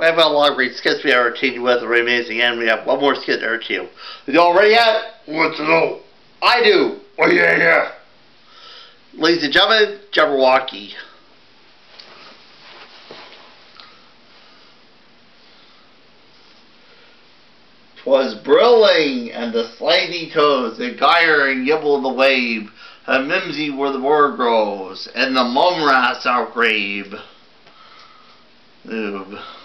We have a lot of great skits we are entertaining with, very amazing, and we have one more skit to entertain you. Are you all ready yet? What to know? I do. Oh yeah, yeah. Ladies and gentlemen, Jabberwocky. Twas brillig, and the slimy toves, the gyre and gimble the wabe, and mimsy where the borogoves, and the mum rats outgrabe. Oob.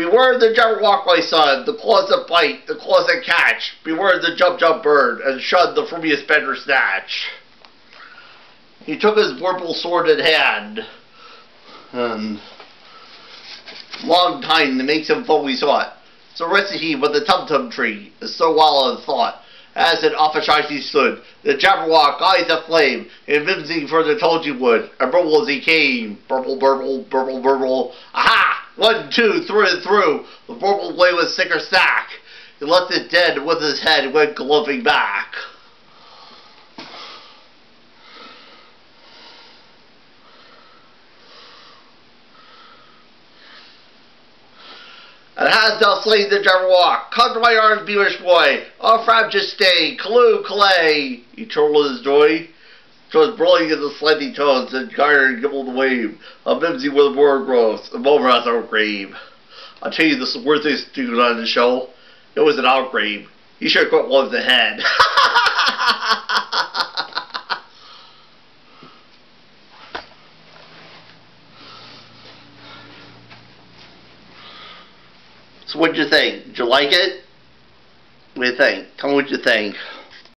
Beware the Jabberwock, my son, the claws that bite, the claws that catch. Beware the Jubjub bird, and shun the frumious Bandersnatch. He took his vorpal sword in hand, and long time that makes him foe we sought. So rested he with the tum-tum tree, and so wild in thought, as in office he stood, the Jabberwock eyes aflame, and mimsing further told you would, and burble as he came, burble, burble, burble, burble, aha! One, two, through and through, the burble away with snicker-snack, he left it dead with his head went gloving back. And hast thou slain the Jabberwock? Come to my arms, beamish boy. Off from just stay. Callooh, Callay. Eternal is joy. Brilliant in the slanty tones, and gyre and gibble the wave. A mimsy where the borogoves, and Mulrath our grave. I'll tell you this is the worthiest dude on the show. It was an outgrave. He should have of the head. So what'd you think? Did you like it? What do you think? Tell me what you think.